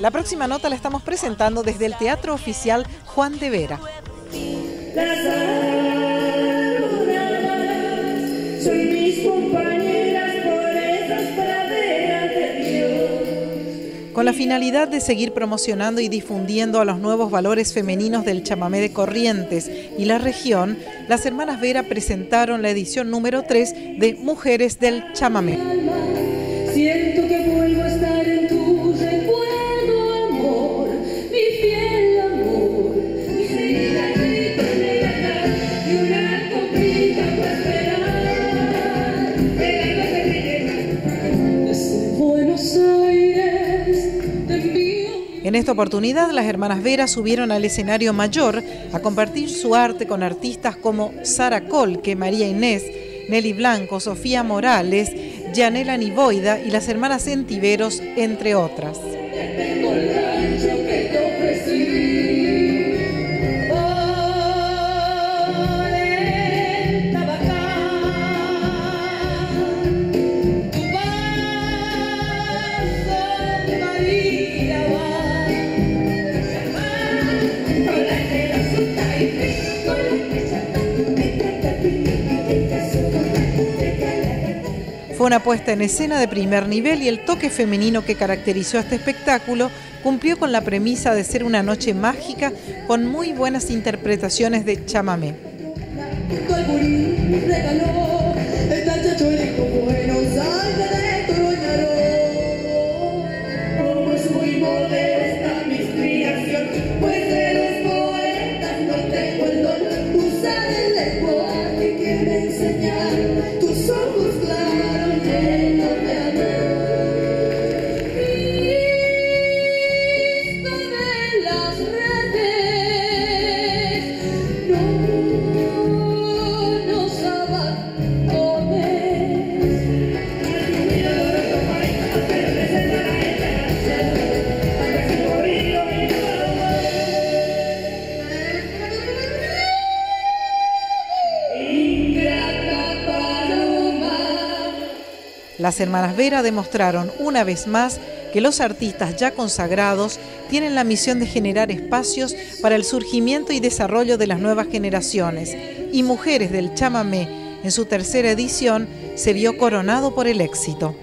La próxima nota la estamos presentando desde el Teatro Oficial Juan de Vera. Con la finalidad de seguir promocionando y difundiendo a los nuevos valores femeninos del chamamé de Corrientes y la región, las hermanas Vera presentaron la edición número 3 de Mujeres del Chamamé. En esta oportunidad, las hermanas Vera subieron al escenario mayor a compartir su arte con artistas como Sara Colque, María Inés, Nelly Blanco, Sofía Morales, Yanela Niboida y las hermanas Entiveros, entre otras. Una puesta en escena de primer nivel y el toque femenino que caracterizó este espectáculo cumplió con la premisa de ser una noche mágica con muy buenas interpretaciones de chamamé. Las hermanas Vera demostraron una vez más que los artistas ya consagrados tienen la misión de generar espacios para el surgimiento y desarrollo de las nuevas generaciones y Mujeres del Chamamé en su tercera edición se vio coronado por el éxito.